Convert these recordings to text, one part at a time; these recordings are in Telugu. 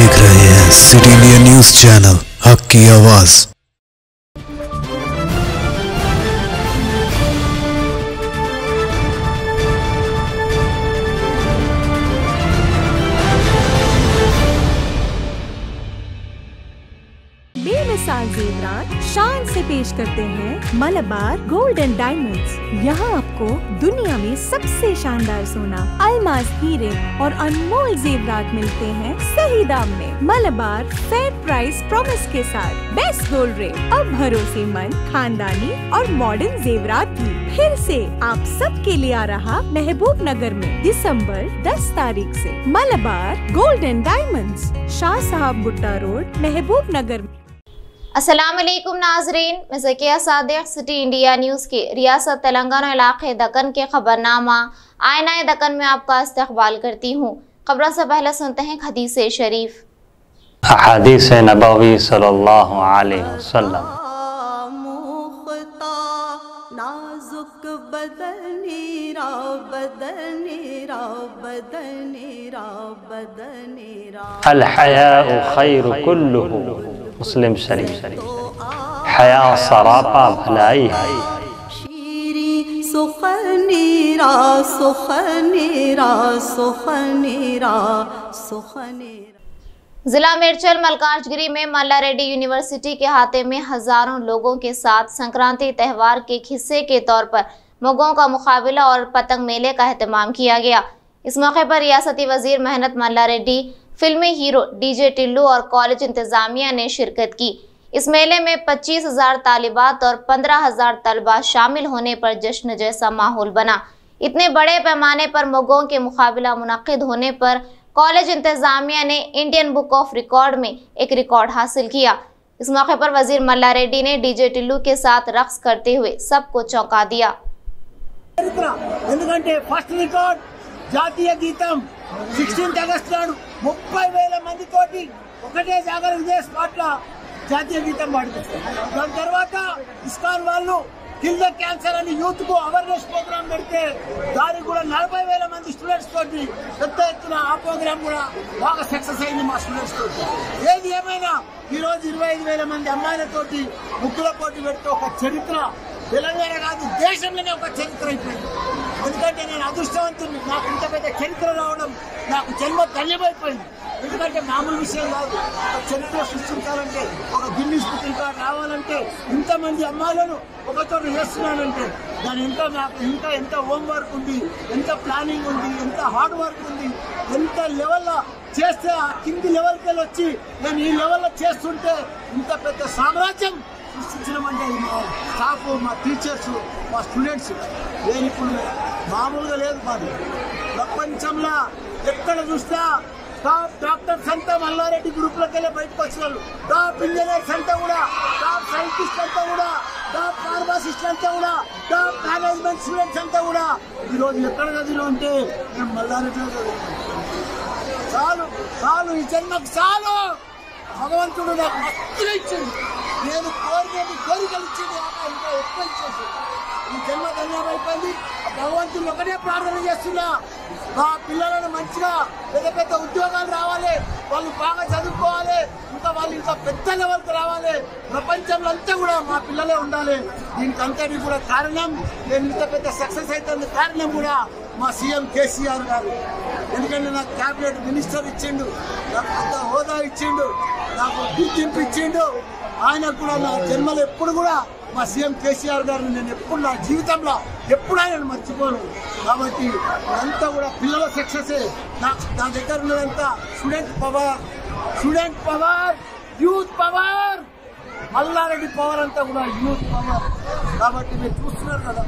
देख रहे हैं सिटी इंडिया न्यूज़ चैनल, हक की आवाज़। बेमिसाल जेवरात शान से पेश करते हैं मलबार गोल्ड डायमंड्स। यहाँ आपको दुनिया में सबसे शानदार सोना अलमास हीरे और अनमोल जेवरात मिलते हैं सही दाम में। मलबार फेयर प्राइस प्रॉमिस के साथ। बेस्ट गोल्ड रेट अब भरोसेमंद, खानदानी और मॉडर्न जेवरात भी। फिर से आप सबके लिए आ रहा महबूब नगर में दिसंबर 10 तारीख से। Malabar gold and diamonds, Shah Sahab Bhutta road Mahbub Nagar में। असलम नाजरीन मैं Zakia Sadiq city India news की रियासत तेलंगाना इलाके दक्कन के खबरनामा। आयना दक्कन में आपका इस्तकबाल करती हूँ। खबरों से पहले सुनते हैं खदीस शरीफ। अहादीस नबवी सल्लल्लाहु अलैहि वसल्लम। नाजुक बदनीरा बदनीरा बदनीरा बदनीरा अल हयाउ खैर कुल्लुहु। मुस्लिम शरीफ शरीफ हया सरापा भलाई है शीरी सुखनीरा सुखनीरा सुखनीरा सुखनीरा जिला मिर्चल मलकाजगिरी में मल्ला रेड्डी यूनिवर्सिटी के हाथे में हज़ारों लोगों के साथ संक्रांति त्यौहार के हिस्से के तौर पर मुगों का मुकाबला और पतंग मेले का अहतमाम किया गया। इस मौके पर रियासती वज़ीर मेहनत मल्ला रेड्डी फिल्मी हीरो डीजे टिल्लू और कॉलेज इंतजामिया ने शिरकत की इस मेले में पच्चीस हजार तालिबात और पंद्रह हजार तलबा शामिल होने पर जश्न जैसा माहौल बना इतने बड़े पैमाने पर मुगों के मुकाबला मुनद होने पर कॉलेज इंतजामिया ने इंडियन बुक ऑफ रिकॉर्ड में एक रिकॉर्ड हासिल किया इस मौके पर वजीर मल्ला रेड्डी ने डीजे टिल्लू के साथ रक्स करते हुए सबको चौंका दिया చరిత్ర ఎందుకంటే ఫస్ట్ రికార్డ్ జాతీయ గీతం సిక్స్టీన్త్ ఆగస్ట్ నాడు ముప్పై వేల మందితోటి ఒకటే జాగర ఇదే స్పాట్లో జాతీయ గీతం పాడుతుంది దాని తర్వాత ఇస్కాన్ వాళ్ళు కిల్ క్యాన్సర్ అని యూత్కు అవేర్నెస్ ప్రోగ్రామ్ పెడితే దానికి కూడా నలభై వేల మంది స్టూడెంట్స్ తోటి పెద్ద ఎత్తున ఆ ప్రోగ్రామ్ కూడా బాగా సక్సెస్ అయింది మా స్టూడెంట్స్ తోటి. ఏది ఏమైనా ఈ రోజు ఇరవై ఐదు వేల మంది అమ్మాయిలతోటి ముగ్గుల పోటీ పెడితే ఒక చరిత్ర. తెలంగాణ కాదు దేశంలోనే ఒక చరిత్ర అయిపోయింది. ఎందుకంటే నేను అదృష్టవంతుని నాకు ఇంత పెద్ద చరిత్ర రావడం నాకు జన్మ ధన్యమైపోయింది ఎందుకంటే మామూలు విషయం కాదు. ఒక చరిత్ర సృష్టించాలంటే ఒక గిన్నీస్ బుక్ రావాలంటే ఇంతమంది అమ్మాయిలను ఒకతో చేస్తున్నానంటే దాని ఇంకా నాకు ఇంకా ఎంత హోంవర్క్ ఉంది ఎంత ప్లానింగ్ ఉంది ఎంత హార్డ్ వర్క్ ఉంది ఎంత లెవెల్లో చేస్తే ఆ కింది లెవెల్కి వెళ్ళి వచ్చి నేను ఈ లెవెల్లో చేస్తుంటే ఇంత పెద్ద సామ్రాజ్యం సృష్టించడం అంటే మా స్టాఫ్ మా టీచర్స్ మా స్టూడెంట్స్ నేను ఇప్పుడు మామూలుగా లేదు మాది. ప్రపంచంలో ఎక్కడ చూసినా టాప్ డాక్టర్స్ అంతా మల్లారెడ్డి గ్రూప్లోకి బయటకు వచ్చిన వాళ్ళు టాప్ ఇంజనీర్స్ అంతా కూడా టాప్ సైంటిస్ట్ అంతా కూడా టాప్ ఫార్మాసిస్ట్ అంతా కూడా టాప్ మేనేజ్మెంట్ స్టూడెంట్స్ అంతా కూడా. ఈ రోజు ఎక్కడ చదివిన అంటే నేను మల్లారెడ్డిలో చాలు చాలు ఈ జన్మకు చాలు. భగవంతుడు నాకు మస్తుగా ఇచ్చింది నేను కోరినది కోరికలు ఇచ్చింది ఇంకా ఎక్కువ ఇచ్చేసి ఈ జన్మ ధన్యమైపోయింది. భగవంతుడు ఒకటే ప్రార్థన చేస్తున్నా. మా పిల్లలను మంచిగా పెద్ద పెద్ద ఉద్యోగాలు రావాలి. వాళ్ళు బాగా చదువుకోవాలి. ఇంకా వాళ్ళు ఇంకా పెద్ద లెవెల్కి రావాలి. ప్రపంచంలో అంతా కూడా మా పిల్లలే ఉండాలి. దీనికి అంతటి కూడా కారణం నేను ఇంత పెద్ద సక్సెస్ అవుతుంది కారణం కూడా మా సీఎం కేసీఆర్ గారు. ఎందుకంటే నాకు క్యాబినెట్ మినిస్టర్ ఇచ్చిండు నాకు అంత హోదా ఇచ్చిండు నాకు గుర్తింపు ఇచ్చిండు. ఆయన కూడా నా జన్మలో ఎప్పుడు కూడా మా సీఎం కేసీఆర్ గారిని నేను ఎప్పుడు నా జీవితంలో ఎప్పుడు ఆయన మర్చిపోను. కాబట్టి అంతా కూడా పిల్లల సక్సెసే. నా నా దగ్గర ఉన్నదంతా student power. Student power youth power. Malla Reddy power అంతా కూడా యూత్ పవర్. కాబట్టి మీరు చూస్తున్నారు కదా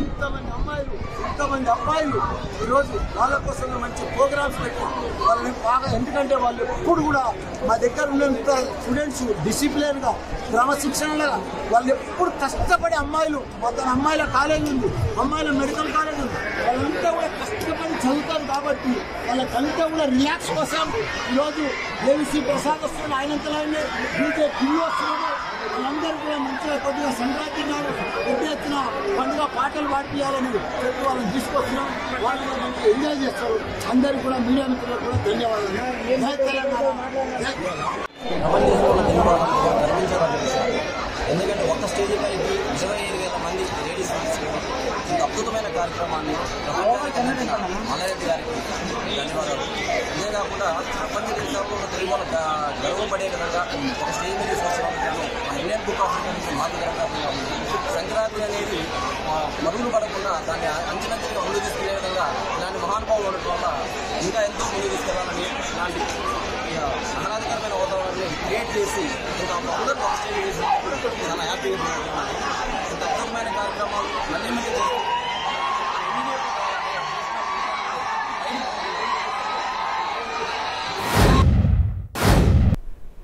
ఇంతమంది అమ్మాయిలు ఇంతమంది అబ్బాయిలు ఈరోజు వాళ్ళ కోసం మంచి ప్రోగ్రామ్స్ పెట్టి వాళ్ళని బాగా ఎందుకంటే వాళ్ళు ఎప్పుడు కూడా మా దగ్గర ఉండే స్టూడెంట్స్ డిసిప్లిన్గా క్రమశిక్షణగా వాళ్ళు ఎప్పుడు కష్టపడి అమ్మాయిలు మొత్తం అమ్మాయిల కాలేజ్ ఉంది అమ్మాయిల మెడికల్ కాలేజ్ ఉంది. వాళ్ళంతా కూడా కష్టపడి చదువుతారు కాబట్టి వాళ్ళకంతా కూడా రిలాక్స్ కోసం ఈరోజు దేవిశ్రీ ప్రసాద్ వస్తున్నాడు. ఆయనంతలో బీజే పిల్లి వస్తున్నాడు. వాళ్ళందరూ కూడా మంచిగా కొద్దిగా సంక్రాంతి నాడు పెద్ద ఎత్తున పండుగ పాటలు పాడిపియాలని చెప్పి వాళ్ళని తీసుకొచ్చినాం. వాళ్ళు మంచిగా ఎంజాయ్ చేస్తారు. అందరికీ కూడా మీడియా మిత్రులకు కూడా ధన్యవాదాలు. జై తెలంగాణ. జై ఎందుకంటే ఒక్క స్టేజ్ పైకి ఇరవై ఐదు వేల మంది లేడీస్ ఇంత అద్భుతమైన కార్యక్రమాన్ని మల్లారెడ్డి గారికి ధన్యవాదాలు. ఇదే కాకుండా ప్రపంచ దేశాల్లో తెలుగు గర్వపడే విధంగా ఒక శ్రీమతి మీద ఇండియన్ బుక్ ఆఫ్ రికార్డ్స్ మాదిరిగా సంక్రాంతి అనేది మరుగులు పడకుండా దాన్ని అంచనంచగా ముందు తీసుకునే విధంగా ఇలాంటి మహానుభావులు ఉండటం వల్ల ఇంకా ఎంతో ముందు తీసుకెళ్ళాలని ఇలాంటి ఆహ్లాదకరమైన వాతావరణాన్ని క్రియేట్ చేసి ఇంకా అందరూ ఒక స్టేజ్ చేసి చాలా హ్యాపీగా ఫీల్ ఇంత అద్భుతమైన కార్యక్రమాలు మళ్ళీ మళ్ళీ చేస్తూ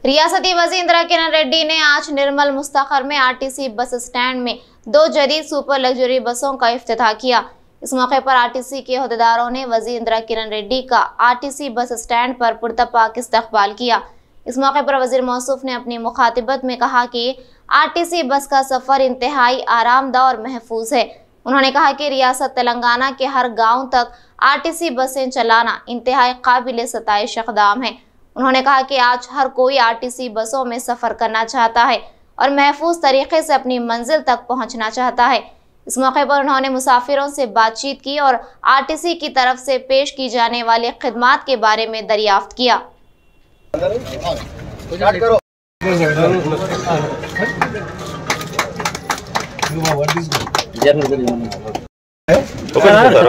रियासती वजी इंदिरा किरण रेड्डी ने आज निर्मल मुस्तखर में आरटीसी बस स्टैंड में दो जदीद सुपर लग्जरी बसों का इफ्तिताह किया। इस मौके पर आरटीसी के अहदेदारों ने वजी इंदिरा किरण रेड्डी का आरटीसी बस स्टैंड पर पुरतपाक इस्तकबाल किया। इस मौके पर वज़ीर मौसूफ ने अपनी मुखातिबत में कहा कि आरटीसी बस का सफ़र इंतहाई आरामदा और महफूज है। उन्होंने कहा कि रियासत तेलंगाना के हर गाँव तक आरटीसी बसें चलाना इंतहाई काबिल सताइश इकदाम है। उन्होंने कहा कि आज हर कोई आरटीसी बसों में सफ़र करना चाहता है और महफूज तरीके से अपनी मंजिल तक पहुँचना चाहता है। इस मौके पर उन्होंने मुसाफिरों से बातचीत की और आरटीसी की तरफ़ से पेश की जाने वाली खदमात के बारे में दरियाफ्त किया।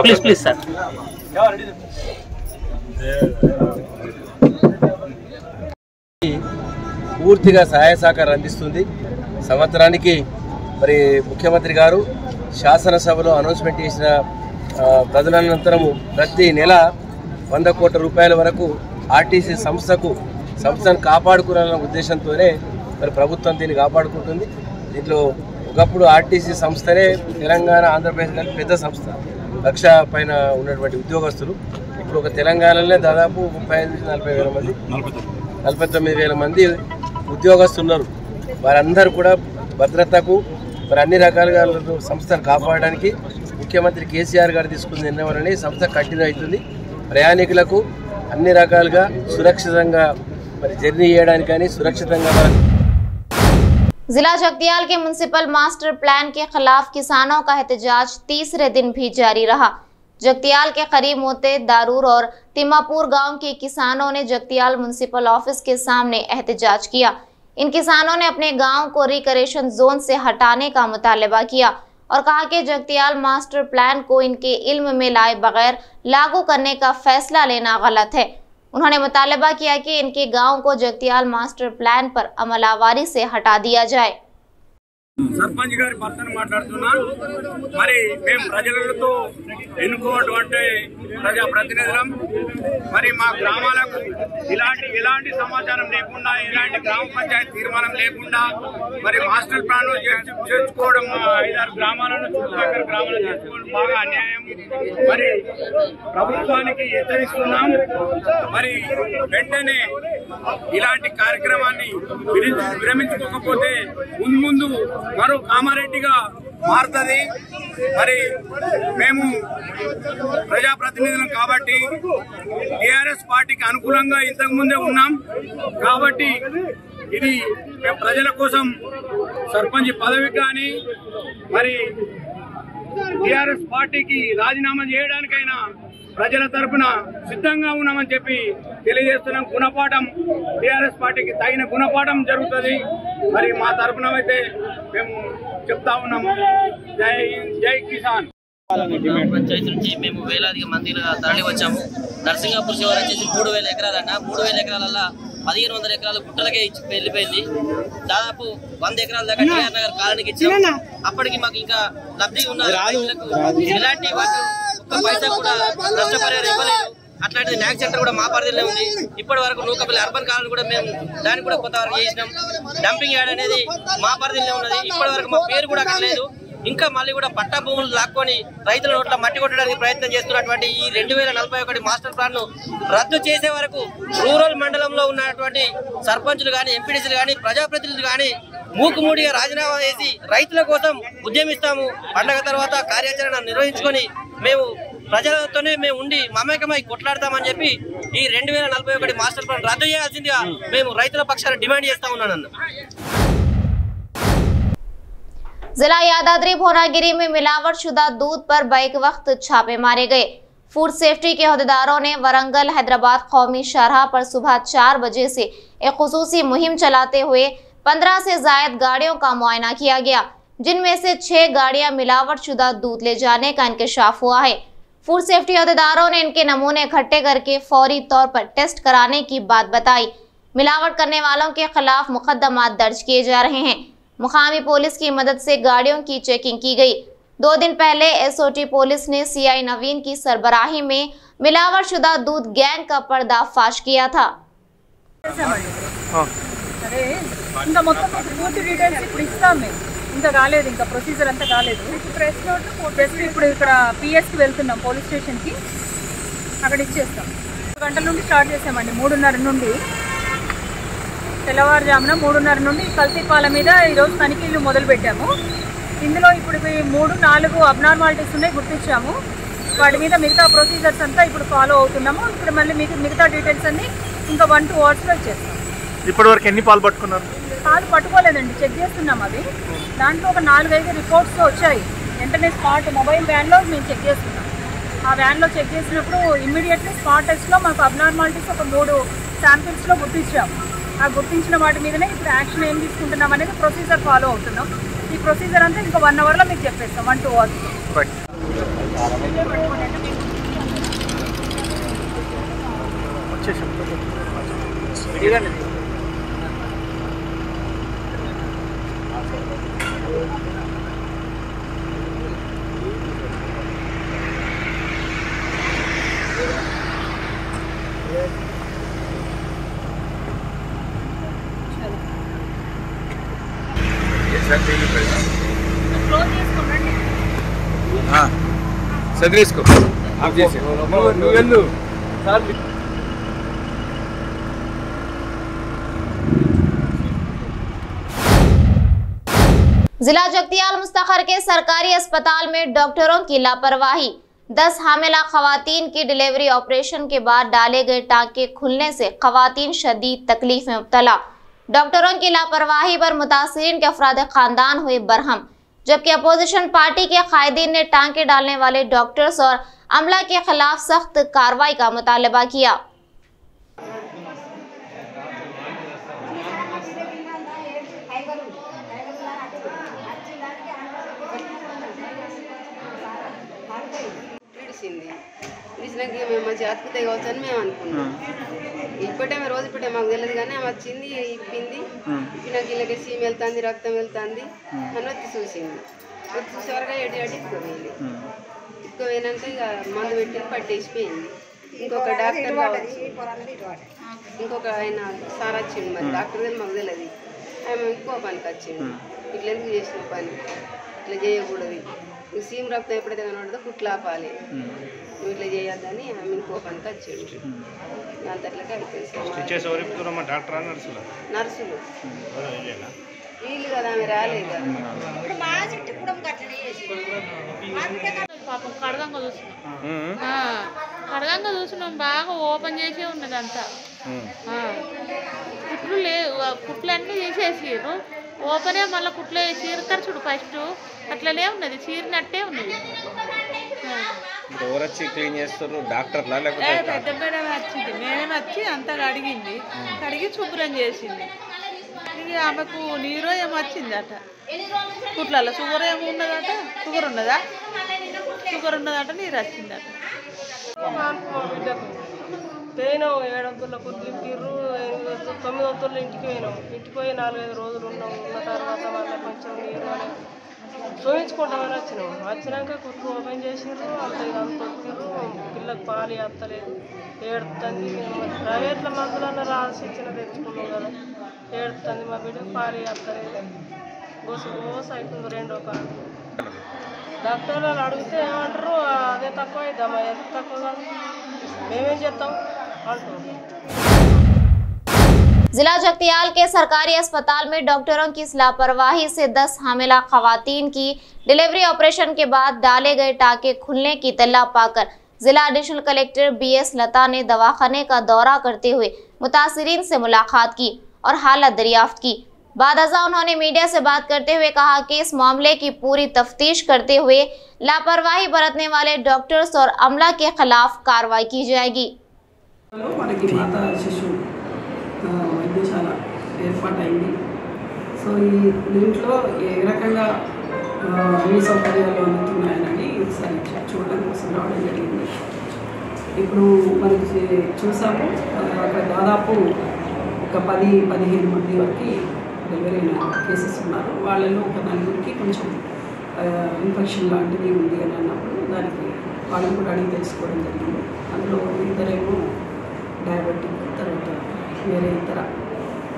प्लीज़ प्लीज़ सर పూర్తిగా సహాయ సహకారం అందిస్తుంది. సంవత్సరానికి మరి ముఖ్యమంత్రి గారు శాసనసభలో అనౌన్స్మెంట్ చేసిన తదనంతరము ప్రతి నెల వంద కోట్ల రూపాయల వరకు ఆర్టీసీ సంస్థకు సంస్థను కాపాడుకోవాలన్న ఉద్దేశంతోనే మరి ప్రభుత్వం దీన్ని కాపాడుకుంటుంది. దీంట్లో ఒకప్పుడు ఆర్టీసీ సంస్థనే తెలంగాణ ఆంధ్రప్రదేశ్ కలిపి పెద్ద సంస్థ. లక్ష పైన ఉన్నటువంటి ఉద్యోగస్తులు. ఇప్పుడు ఒక తెలంగాణలోనే దాదాపు ముప్పై ఐదు నుంచి నలభై వేల మంది నలభై తొమ్మిది వేల మంది ఉద్యోగస్తులు ఉన్నారు వారందరూ కూడా భద్రతకు మరి అన్ని రకాలుగా సంస్థను కాపాడడానికి ముఖ్యమంత్రి కేసీఆర్ గారు తీసుకున్న నిర్ణయం సంస్థ కంటిన్యూ అవుతుంది ప్రయాణికులకు అన్ని రకాలుగా సురక్షితంగా మరి జర్నీ చేయడానికి కానీ సురక్షితంగా వాళ్ళకి जिला जगतियाल के म्यूनसिपल मास्टर प्लान के खिलाफ किसानों का एहतजाज तीसरे दिन भी जारी रहा जगतियाल के करीब मोते दारूर और तिमापुर गाँव के किसानों ने जगतियाल म्यूनसिपल ऑफ़िस के सामने एहतजाज किया। इन किसानों ने अपने गाँव को रिकरेशन जोन से हटाने का मुतालबा किया और कहा कि जगतियाल मास्टर प्लान को इनके इल्म में लाए बगैर लागू करने का फैसला लेना गलत है। उन्होंने मुतालबा किया कि इनके गाँव को जगतियाल मास्टर प्लान पर अमलावारी से हटा दिया जाए। సర్పంచ్ గారి భర్తను మాట్లాడుతున్నా. మరి మేము ప్రజలతో ఎన్నుకోటువంటి ప్రజా ప్రతినిధులం మరి మా గ్రామాలకు ఇలాంటి ఎలాంటి సమాచారం లేకుండా ఇలాంటి గ్రామ పంచాయతీ తీర్మానం లేకుండా మరి మాస్టర్ ప్లాన్ చేర్చుకోవడం మా ఐదారు గ్రామాలను చుట్టుపక్కల గ్రామాలను చేర్చుకోవడం బాగా అన్యాయం. మరి ప్రభుత్వానికి హెచ్చరిస్తున్నాం. మరి వెంటనే ఇలాంటి కార్యక్రమాన్ని విరమించుకోకపోతే ముందు ముందు మరో కామారెడ్డిగా మారుతుంది. మరి మేము ప్రజాప్రతినిధులం కాబట్టి టిఆర్ఎస్ పార్టీకి అనుకూలంగా ఇంతకు ముందే ఉన్నాం. కాబట్టి ఇది మేము ప్రజల కోసం సర్పంచ్ పదవి కానీ మరి టిఆర్ఎస్ పార్టీకి రాజీనామా చేయడానికైనా ప్రజల తరఫున సిద్ధంగా ఉన్నామని చెప్పి తెలియజేస్తున్నాం. గుణపాఠం టిఆర్ఎస్ పార్టీకి తగిన గుణపాఠం జరుగుతుంది. మరి మా తరపున అయితే మేము చెప్తా ఉన్నాము. జై హింద్, జై కిసాన్. పంచాయతీ నుంచి మేము వేలాదిగా మందిగా తరలి వచ్చాము. నరసింగాపూర్ శివారు వచ్చేసి మూడు వేల ఎకరాలన్న. మూడు వేల ఎకరాలల్లో పదిహేను వందల ఎకరాలు గుట్టలకే ఇచ్చి వెళ్ళిపోయింది. దాదాపు వంద ఎకరాల దాకా టీఆర్ నగర్ కాలనీకి ఇచ్చాం. అప్పటికి మాకు ఇంకా లబ్ధి ఉన్న ఎలాంటి వాటి ఒక్క పైసా కూడా నష్టపరిహారం ఇవ్వలేదు. అట్లాంటిది న్యాక్ సెంటర్ కూడా మా పరిధిలో ఉంది. ఇప్పటి వరకు నూకపల్లి అర్బన్ కాలనీ కూడా మేము దాన్ని కూడా కొంతవరకు చేసినాం. డంపింగ్ యార్డ్ అనేది మా పరిధిలో ఉన్నది. ఇప్పటి వరకు మా పేరు కూడా అక్కడ లేదు. ఇంకా మళ్ళీ కూడా పట్టా భూములు లాక్కొని రైతుల నోట్ల మట్టి కొట్టడానికి ప్రయత్నం చేస్తున్నటువంటి ఈ రెండు వేల నలభై ఒకటి మాస్టర్ ప్లాన్ను రద్దు చేసే వరకు రూరల్ మండలంలో ఉన్నటువంటి సర్పంచులు కానీ ఎంపీడీసీలు కానీ ప్రజాప్రతినిధులు కానీ మూకుమూడిగా రాజీనామా చేసి రైతుల కోసం ఉద్యమిస్తాము. పండగ తర్వాత కార్యాచరణ నిర్వహించుకొని మేము ప్రజలతోనే మేము ఉండి మమేకమై కొట్లాడతామని చెప్పి ఈ రెండు వేల నలభై ఒకటి మాస్టర్ ప్లాన్ రద్దు చేయాల్సిందిగా మేము రైతుల పక్షాన డిమాండ్ చేస్తా ఉన్నానన్న जिला यादाद्री भोनागिरी में मिलावट शुदा दूध पर बैक वक्त छापे मारे गए फूड सेफ्टी के अहदेदारों ने वरंगल हैदराबाद कौमी शाहराह पर सुबह चार बजे से एक खसूसी मुहिम चलाते हुए पंद्रह से जायद गाड़ियों का मुआयना किया गया जिनमें से छह गाड़ियां मिलावट शुदा दूध ले जाने का इंकशाफ हुआ है फ़ूड सेफ्टी अहदेदारों ने इनके नमूने इकट्ठे करके फौरी तौर पर टेस्ट कराने की बात बताई। मिलावट करने वालों के खिलाफ मुकदमा दर्ज किए जा रहे हैं। मुकामी पुलिस की मदद से गाड़ियों की चेकिंग की गई। दो दिन पहले एसओटी पुलिस ने सीआई नवीन की सरबराही में मिलावट शुदा दूध गैंग का पर्दाफाश किया था। అదే ఇంకా కాలేదు ఇంకా ప్రొసీజర్ అంతా కాలేదు. ప్రెస్ నోట్ ప్రెస్ ఇప్పుడు ఇక్కడ పిఎస్కి వెళ్తున్నాం పోలీస్ స్టేషన్కి అక్కడ ఇచ్చేస్తాం. గంటల నుండి స్టార్ట్ చేసామండి మూడున్నర నుండి. తెల్లవారుజామున మూడున్నర నుండి కల్తీపాల మీద ఈరోజు తనిఖీలు మొదలు పెట్టాము. ఇందులో ఇప్పుడు మూడు నాలుగు అబ్నార్మాలిటీస్ ఉన్నాయి గుర్తించాము. వాటి మీద మిగతా ప్రొసీజర్స్ అంతా ఇప్పుడు ఫాలో అవుతున్నాము. ఇప్పుడు మళ్ళీ మీకు మిగతా డీటెయిల్స్ అన్ని ఇంకా వన్ టూ అవర్స్లో ఇచ్చేస్తాం. ఇప్పటి వరకు ఎన్ని పాలు పట్టుకున్నారు? కాదు పట్టుకోలేదండి. చెక్ చేస్తున్నాం అవి. దాంట్లో ఒక నాలుగైదు రిపోర్ట్స్ వచ్చాయి. వెంటనే స్పాట్ మొబైల్ వ్యాన్లో మేము చెక్ చేస్తున్నాం. ఆ వ్యాన్లో చెక్ చేసినప్పుడు ఇమ్మీడియట్లీ స్పాట్ టెస్ట్లో మాకు అబ్నార్మాలిటీస్ ఒక మూడు శాంపిల్స్లో గుర్తించాం. ఆ గుర్తించిన వాటి మీదనే ఇప్పుడు యాక్షన్ ఏం తీసుకుంటున్నాం అనేది ప్రొసీజర్ ఫాలో అవుతున్నాం. ఈ ప్రొసీజర్ అంతా ఇంకా వన్ అవర్లో మీకు చెప్పేస్తాం. One two hours close Sandrisco, ¿qué dice? No, no, no जिला जगतियाल मुस्तखर के सरकारी अस्पताल में डॉक्टरों की लापरवाही। दस हामिला खवतान की डिलीवरी ऑपरेशन के बाद डाले गए टांके खुलने से खवतान शदीद तकलीफ़ में मुबतला। डॉक्टरों की लापरवाही पर मुतासरीन के अफराद खानदान हुए बरहम, जबकि अपोजिशन पार्टी के कायदीन ने टांके डालने वाले डॉक्टर्स और अमला के खिलाफ सख्त कार्रवाई का मुतालबा किया। విడిసినాక మేము మంచిగా అతుకుతాయి కావచ్చు అని మేము అనుకున్నాం. ఇప్పటే రోజు ఇప్పటే మాకు తెలియదు కానీ ఆమె వచ్చింది ఇప్పింది. ఇప్పినాక ఇళ్ళకి సీమ్ వెళ్తుంది రక్తం వెళ్తుంది. అని వచ్చి చూసింది. వచ్చి చూసే వరకు ఎటు అటు ఇక్కుపోయింది ఇక్కుపోయినాక ఇక మందు పెట్టి పట్టేసిపోయింది. ఇంకొక డాక్టర్ కావచ్చు. ఇంకొక ఆయన సార్ వచ్చిండు మరి. డాక్టర్ దగ్గర మాకు తెలియదు. ఆమె ఇంకో పనికి వచ్చిండు ఇట్లా ఎందుకు చేసిన పని? ఇట్లా చేయకూడదు. నువ్వు సీమ్ రక్తం ఎప్పుడైతే కనబడదో కుట్లు ఆపాలి నువ్వు ఇట్లా చేయొద్దని ఆమె పనికి వచ్చిండు అంతట్లకే అయిపోయింది డాక్టర్ నర్సులు? నర్సులు. వీళ్ళు కదా ఆమె రాలేదు. పాపం కడగంగా చూసినాం ఆ, కడగంగా చూసినాం బాగా ఓపెన్ చేసే ఉన్నది అంతా ఆ. కుట్లు లేవు. కుట్లు అన్నీ తీసేసారు ఓపెనే మళ్ళీ కుట్లు చీరతారు చూడు ఫస్ట్. అట్లనే ఉన్నది చీరినట్టే ఉన్నది. క్లీన్ చేస్తారు డాక్టర్లా ఏ, లేకపోతే పెద్ద మేడం వచ్చింది. మేడం వచ్చి అంతా కడిగింది కడిగి శుభ్రం చేసింది. ఇక ఆమెకు నీరో ఏమో వచ్చిందట. కుట్లలో షుగర్ ఏమో ఉన్నదట. షుగర్ ఉన్నదా? షుగర్ ఉన్నదట నీరు వచ్చిందట. పోయినాం ఏడంతుల్లో కుదిరిరు తొమ్మిది వంతుల్లో ఇంటికి పోయినాం. ఇంటికి పోయి నాలుగైదు రోజులు ఉన్నాం. ఉన్న తర్వాత వాళ్ళకి కొంచెం నీరు అని చూపించుకుంటామని వచ్చినాం. వచ్చినాక కుట్లు ఓపెన్ చేసిర్రు. అంత ఇక అంత వచ్చిర్రు పిల్లకి పాలు ఎత్తలేదు ఏడుతుంది ప్రైవేట్ల ప్రైవేట్లో మందులన్న రాసి ఇచ్చిన తెచ్చుకున్నాం కదా. ఏడుతుంది మా బిడ్డ. పాలు ఎత్తలేదు గోసు గోసు అవుతుంది రెండో కాదు డాక్టర్ వాళ్ళు అడిగితే ఏమంటారు? అదే తక్కువ అవుతామా ఎంత తక్కువ కాదు? మేమేం చేస్తాం? అంటారు. जिला जगतियाल के सरकारी अस्पताल में डॉक्टरों की लापरवाही से 10 हामिला खवातीन की डिलीवरी ऑपरेशन के बाद डाले गए टाके खुलने की तल्ला पाकर जिला additional collector B S Latha ने दवाखाने का दौरा करते हुए मुतासरीन से मुलाकात की और हालत दरियाफ्त की। बाद अजा उन्होंने मीडिया से बात करते हुए कहा कि इस मामले की पूरी तफ्तीश करते हुए लापरवाही बरतने वाले डॉक्टर्स और अमला के खिलाफ कार्रवाई की जाएगी। సో ఈ దీంట్లో ఏ రకంగా అన్ని సౌకర్యాలు అందుతున్నాయని ఒకసారి చూడడం కోసం రావడం జరిగింది. ఇప్పుడు మనకి చూసాము అక్కడ దాదాపు ఒక పది పదిహేను మంది వరకు డెలివరీ అయిన కేసెస్ ఉన్నారు. వాళ్ళలో ఒక నలుగురికి కొంచెం ఇన్ఫెక్షన్ లాంటిది ఉంది అని అన్నప్పుడు దానికి వాళ్ళని కూడా అడిగి తెలుసుకోవడం జరిగింది. అందులో ఇద్దరేమో డయాబెటిక్ తర్వాత వేరే ఇతర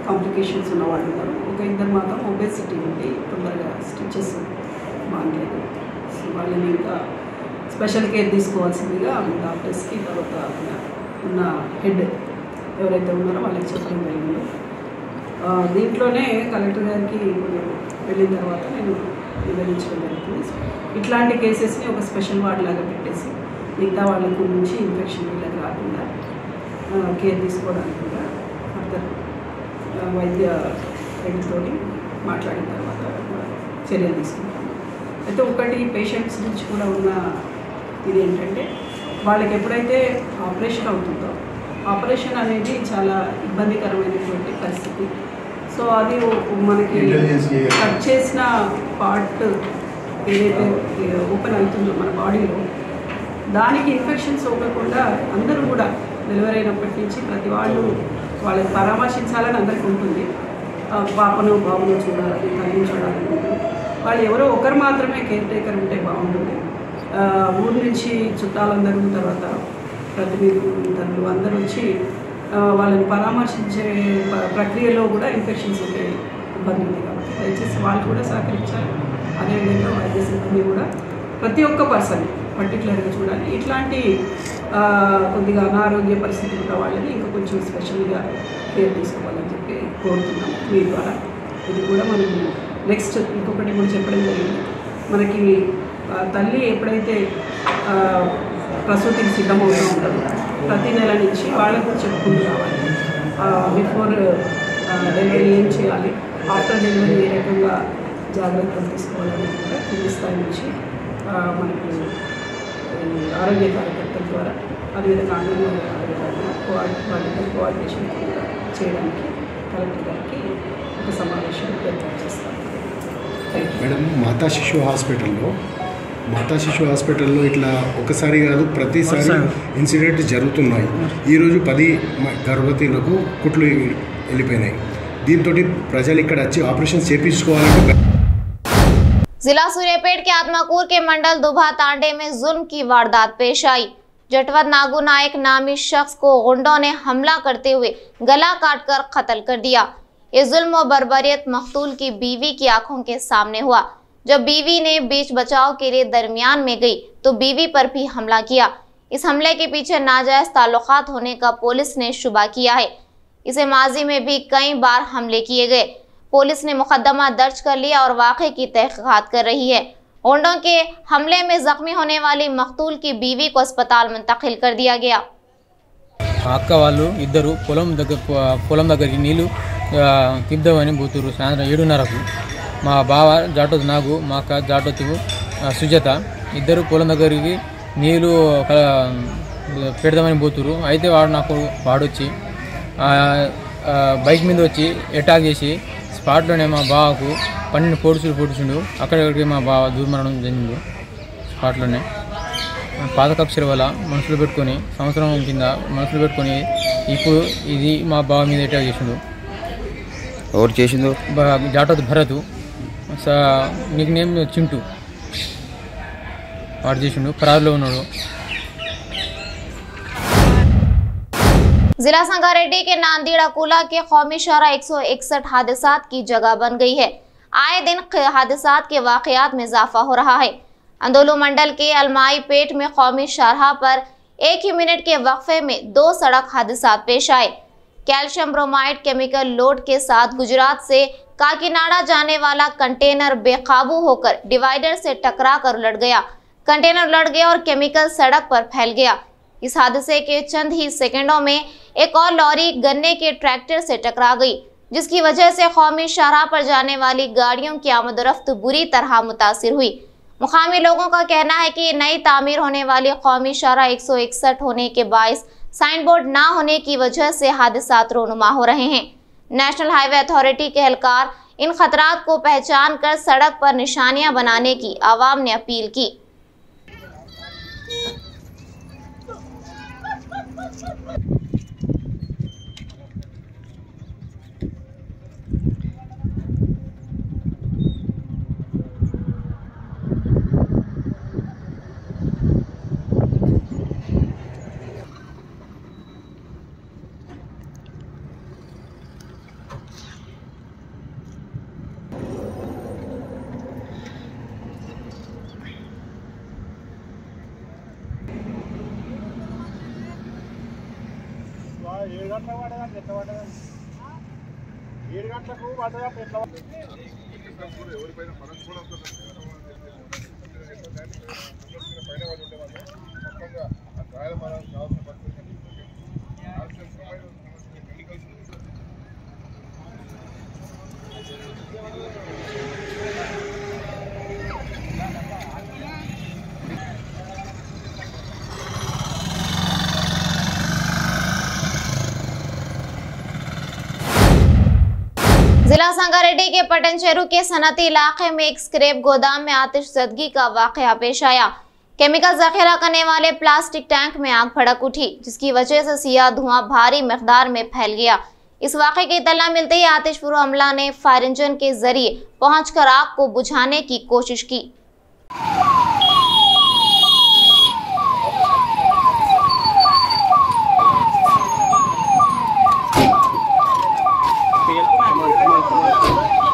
కాంప్లికేషన్స్ ఉన్న వాళ్ళు ఉన్నారు. ఒక ఇద్దరు మాత్రం ఒబేసిటీ ఉంది తొందరగా స్టిచెస్ బాగలేదు సో వాళ్ళని ఇంకా స్పెషల్ కేర్ తీసుకోవాల్సిందిగా డాక్టర్స్కి తర్వాత ఉన్న హెడ్ ఎవరైతే ఉన్నారో వాళ్ళకి చెప్పడం జరిగింది. దీంట్లోనే కలెక్టర్ గారికి వెళ్ళిన తర్వాత నేను వివరించడం జరుగుతుంది. ఇట్లాంటి కేసెస్ని ఒక స్పెషల్ వార్డ్ లాగా పెట్టేసి మిగతా వాళ్ళకు నుంచి ఇన్ఫెక్షన్ వీళ్ళకి రాకుండా కేర్ తీసుకోవడానికి వైద్య హెడ్తోని మాట్లాడిన తర్వాత చర్యలు తీసుకుంటాము. అయితే ఒకటి పేషెంట్స్ నుంచి కూడా ఉన్న ఇది ఏంటంటే వాళ్ళకి ఎప్పుడైతే ఆపరేషన్ అవుతుందో ఆపరేషన్ అనేది చాలా ఇబ్బందికరమైనటువంటి పరిస్థితి. సో అది మనకి కట్ చేసిన పార్ట్ ఏదైతే ఓపెన్ అవుతుందో మన బాడీలో దానికి ఇన్ఫెక్షన్ సోకకుండా అందరూ కూడా డెలివరీ అయినప్పటి నుంచి ప్రతి వాళ్ళు వాళ్ళని పరామర్శించాలని అందరికీ ఉంటుంది. పాపను బాబును చూడాలని తల్లిని చూడాలని వాళ్ళు ఎవరో ఒకరు మాత్రమే కేర్ టేకర్ ఉంటే బాగుంటుంది. ఊరి ఊరు నుంచి చుట్టాలందరూ తర్వాత ప్రతినిధులు అందరూ వచ్చి వాళ్ళని పరామర్శించే ప్రక్రియలో కూడా ఇన్ఫెక్షన్స్ ఉండే ఇబ్బంది ఉంది కాబట్టి దయచేసి వాళ్ళు కూడా సహకరించాలి. అదేవిధంగా వైద్య సిబ్బంది కూడా ప్రతి ఒక్క పర్సన్ పర్టికులర్గా చూడాలి. ఇట్లాంటి కొద్దిగా అనారోగ్య పరిస్థితి ఉన్న వాళ్ళని ఇంకా కొంచెం స్పెషల్గా కేర్ తీసుకోవాలని చెప్పి కోరుతున్నాం మీ ద్వారా. ఇది కూడా మనం నెక్స్ట్ ఇంకొకటి కూడా చెప్పడం జరిగింది. మనకి తల్లి ఎప్పుడైతే ప్రసూతికి సిద్ధమవుతూ ఉంటుందో ప్రతి నెల నుంచి వాళ్ళకు చెప్పుకుంటూ రావాలి. బిఫోర్ డెలివరీ ఏం చేయాలి? ఆఫ్టర్ డెలివరీ ఏ రకంగా జాగ్రత్తలు తీసుకోవాలని కూడా కింది స్థాయి నుంచి మనకు ఆరోగ్య కార్యకర్తల ద్వారా అదేవిధంగా అంగన్వాడీ కార్యకర్తల కోఆర్డి వాళ్ళతో కోఆర్డినేషన్ చేయడానికి కలెక్టర్ గారికి ఒక సమావేశం ఏర్పాటు చేస్తాం. మేడం మాతా శిశు హాస్పిటల్లో మాతా శిశు హాస్పిటల్లో ఇట్లా ఒకసారి కాదు ప్రతిసారి ఇన్సిడెంట్ జరుగుతున్నాయి. ఈరోజు పది గర్భవతులకు కుట్లు వెళ్ళిపోయినాయి. దీంతో ప్రజలు ఇక్కడ వచ్చి ఆపరేషన్ చేయించుకోవాలంటే जिला सूर्यपेट के आत्माकूर के मंडल दुभा तांडे में जुल्म की वारदात पेश आई। जटवत नागू नायक नामी शख्स को गुंडों ने हमला करते हुए गला काटकर कत्ल कर दिया। ये जुल्म और बर्बरियत मखतूल की बीवी की आँखों के सामने हुआ। जब बीवी ने बीच बचाव के लिए दरमियान में गई तो बीवी पर भी हमला किया। इस हमले के पीछे नाजायज ताल्लुकात होने का पुलिस ने शुबा किया है। इसे माजी में भी कई बार हमले किए गए। पुलिस ने मुकदमा दर्ज कर लिया और वाक़े की तहकीकात कर रही है ओंडों के हमले में जख्मी होने वाली मकतूल की बीवी को अस्पताल मुंतकिल कर दिया गया మా అక్క వాళ్ళు ఇద్దరు పొలం దగ్గర పొ- పొలం దగ్గరికి నీళ్లు ఆ, తిప్పుదామని పోతురు సాయంత్రం ఏడున్నరకు మా బావ జాటోతు నాగు మా అక్క జాటోతు ఆ, సుజాత ఇద్దరు పొలం దగ్గరికి నీళ్లు క- పెడదామని పోతురు అయితే వాడు నాకు వాడొచ్చి ఆ, ఆ, బైక్ మీద వచ్చి అటాక్ చేసి స్పాట్లోనే మా బావకు పన్నెండు పొడుచులు పొడుచుండు అక్కడికి మా బావ దూరమరణం జరిగింది స్పాట్లోనే. పాత కక్షల వల్ల మనుషులు పెట్టుకొని సంవత్సరం కింద మనుషులు పెట్టుకొని ఇప్పుడు ఇది మా బావ మీద అటాక్ చేసిండు. ఎవరు చేసిందో జాటోత్ భరత్. నీకు నేమ్ చింటూ. వాడు చేసిండు. ఫరారులో ఉన్నాడు. जिला संगारेड्डी के नांदीड़ अकोला के कौमी शाहरा एक हादसा की जगह बन गई है। आए दिन हादसा के वाकयात में इजाफा हो रहा है। अंदोलू मंडल के अलमाई पेट में कौमी शाहरा पर एक ही मिनट के वक्फे में दो सड़क हादसा पेश आए। कैल्शियम ब्रोमाइड केमिकल लोड के साथ गुजरात से काकीनाडा जाने वाला कंटेनर बेकाबू होकर डिवाइडर से टकरा कर उलट गया। कंटेनर उलट गया और केमिकल सड़क पर फैल गया। इस हादसे के चंद ही सेकंडों में एक और लॉरी गन्ने के ट्रैक्टर से टकरा गई, जिसकी वजह से कौमी शाहराह पर जाने वाली गाड़ियों की आमदोरफ्त बुरी तरह मुतासर हुई। मुकामी लोगों का कहना है कि नई तामीर होने वाली कौमी शाहराह एक सौ इकसठ होने के बायस साइन बोर्ड ना होने की वजह से हादसा रोनुमा हो रहे हैं। नेशनल हाईवे अथॉरिटी के एहलकार इन खतरात को पहचान कर सड़क पर निशानियाँ बनाने की आवाम ने अपील की। ఏడు గంటలకు పడదా ఎట్లా ఎవరిపైన మనకు కూడా పైన जिला संगारेड्डी के पटनचेरू के सनती इलाके में एक स्क्रैप गोदाम में आतिशजदगी का वाकया पेश आया। केमिकल जखीरा करने वाले प्लास्टिक टैंक में आग भड़क उठी, जिसकी वजह से सियाह धुआँ भारी मकदार में फैल गया। इस वाक़े की इतला मिलते ही आतिशपुर अमला ने फायर इंजन के ज़रिए पहुंचकर आग को बुझाने की कोशिश की।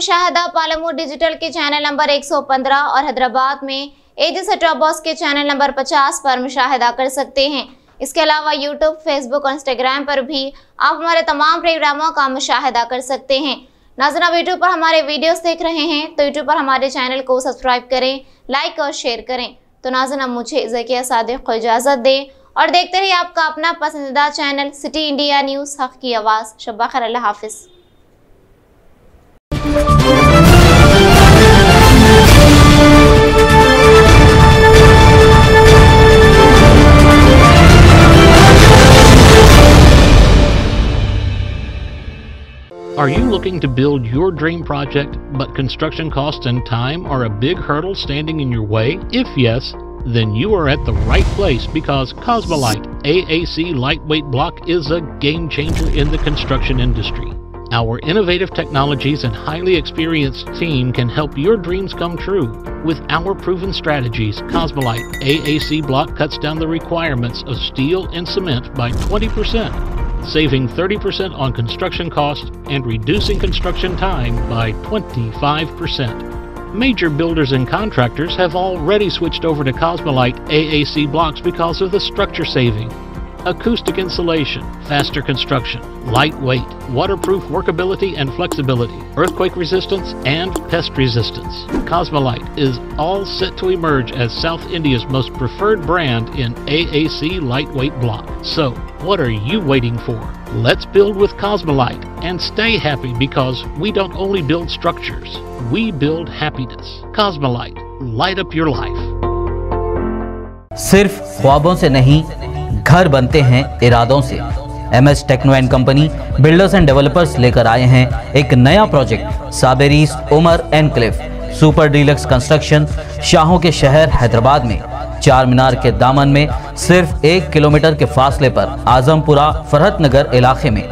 मुशाहदा पालमू डिजिटल के चैनल नंबर 115 और हैदराबाद में एजी से टॉप बॉक्स के चैनल नंबर 50 पर मुशाहदा कर सकते हैं। इसके अलावा यूट्यूब फेसबुक और इंस्टाग्राम पर भी आप हमारे तमाम प्रोग्रामों का मुशाहदा कर सकते हैं। नाजर आप यूट्यूब पर हमारे वीडियोस देख रहे हैं तो यूट्यूब पर हमारे चैनल को सब्सक्राइब करें, लाइक और शेयर करें। तो अब मुझे जकिया सादिक को इजाज़त दें और देखते रहिए आपका अपना पसंदीदा चैनल सिटी इंडिया न्यूज़, हक की आवाज़। शब्बा खैर हाफिज़। Are you looking to build your dream project, but construction costs and time are a big hurdle standing in your way? If yes, then you are at the right place because Cosmolite AAC lightweight block is a game changer in the construction industry. Our innovative technologies and highly experienced team can help your dreams come true. With our proven strategies, Cosmolite AAC block cuts down the requirements of steel and cement by 20%, saving 30% on construction costs and reducing construction time by 25%. Major builders and contractors have already switched over to Cosmolite AAC blocks because of the structure saving, acoustic insulation, faster construction, lightweight, waterproof workability and flexibility, earthquake resistance, and pest resistance. Cosmolite is all set to emerge as South India's most preferred brand in AAC lightweight block. So, what are you waiting for? Let's build with Cosmolite and stay happy because we don't only build structures, we build happiness. Cosmolite, light up your life. सिर्फ़ ख्वाबों से नहीं घर बनते हैं इरादों से M S Techno and company builders and developers लेकर आए हैं एक नया प्रोजेक्ट साबेरीस Umar and cliff super deluxe construction शाहों के शहर हैदराबाद में चार मीनार के दामन में सिर्फ़ एक किलोमीटर के फासले पर आजमपुरा फरहत नगर इलाके में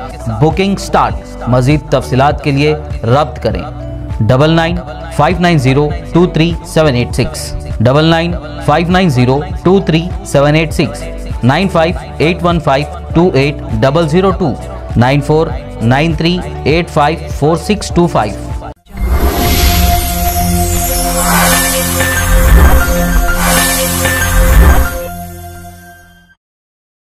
बुकिंग स्टार्ट। मजीद तफसीलात के लिए रब्त करें। Double nine five nine zero two three seven eight six double nine five nine zero two three seven eight six nine five eight one five two eight double zero two nine four nine three eight five four six two five